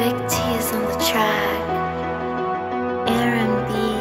Big tears on the track. Aaron B.